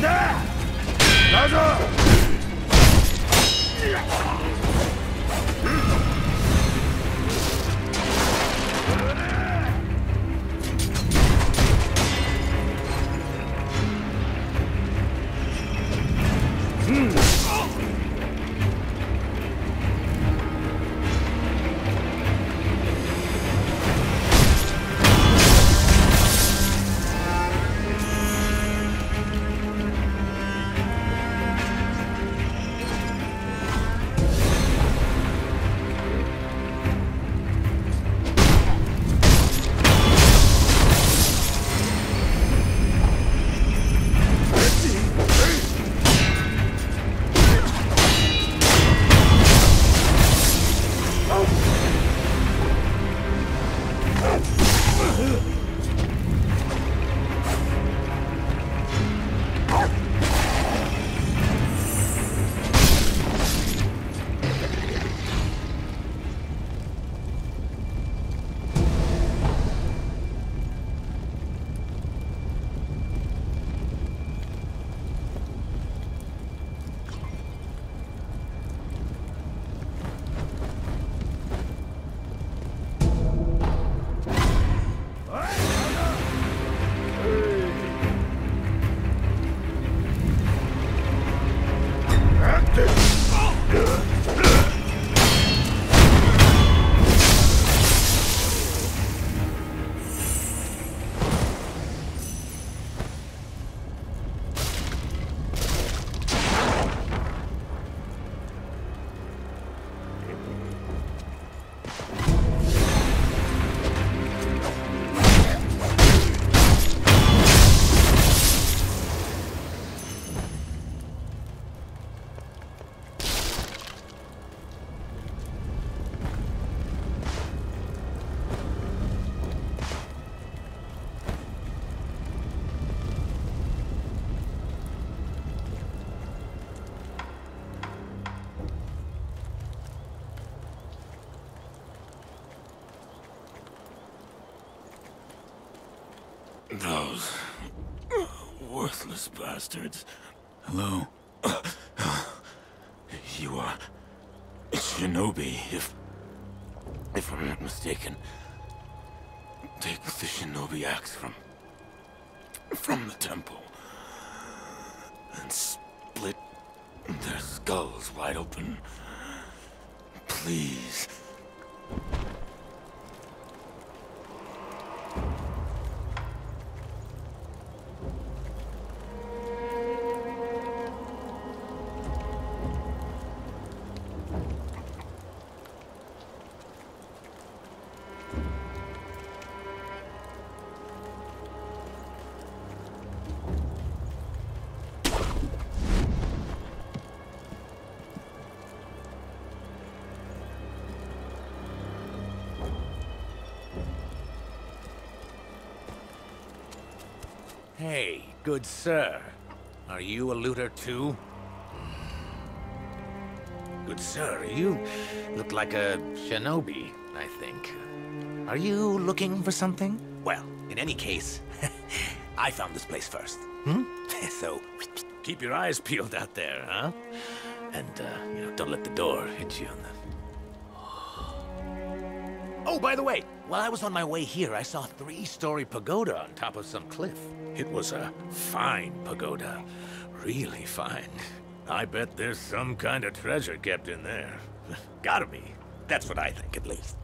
来拿着。Those worthless bastards. Hello? You are... Shinobi, if... If I'm not mistaken. Take the Shinobi axe from... From the temple. And split their skulls wide open. Please. Hey, good sir. Are you a looter too? Good sir, you look like a shinobi, I think. Are you looking for something? Well, in any case, I found this place first. Hmm? so, keep your eyes peeled out there, huh? And, uh, you know, don't let the door hit you on the... Oh, by the way, while I was on my way here, I saw a three-story pagoda on top of some cliff. It was a fine pagoda. Really fine. I bet there's some kind of treasure kept in there. Gotta be. That's what I think, at least.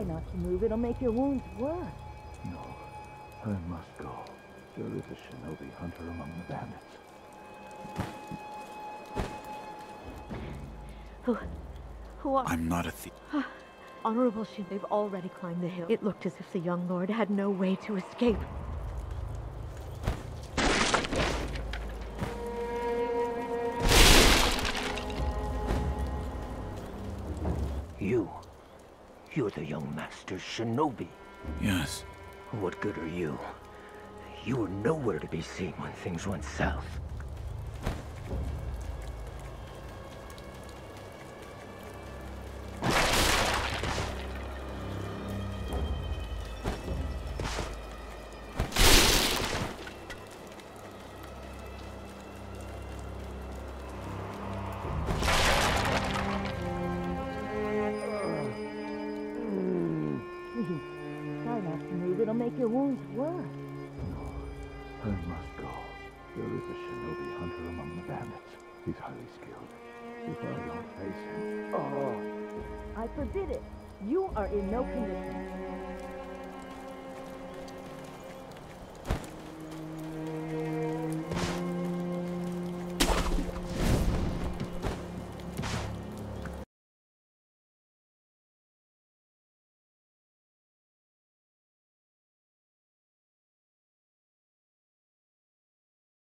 Try not to move. It'll make your wounds worse. No, I must go. There is a shinobi hunter among the bandits. Who, who are... I'm not a thief. Honorable Shin, they've already climbed the hill. It looked as if the young lord had no way to escape. You're the young master shinobi. Yes. What good are you? You were nowhere to be seen when things went south. Make your wounds worse. No, I must go. There is a shinobi hunter among the bandits. He's highly skilled. If I don't face him... Oh! I forbid it. You are in no condition.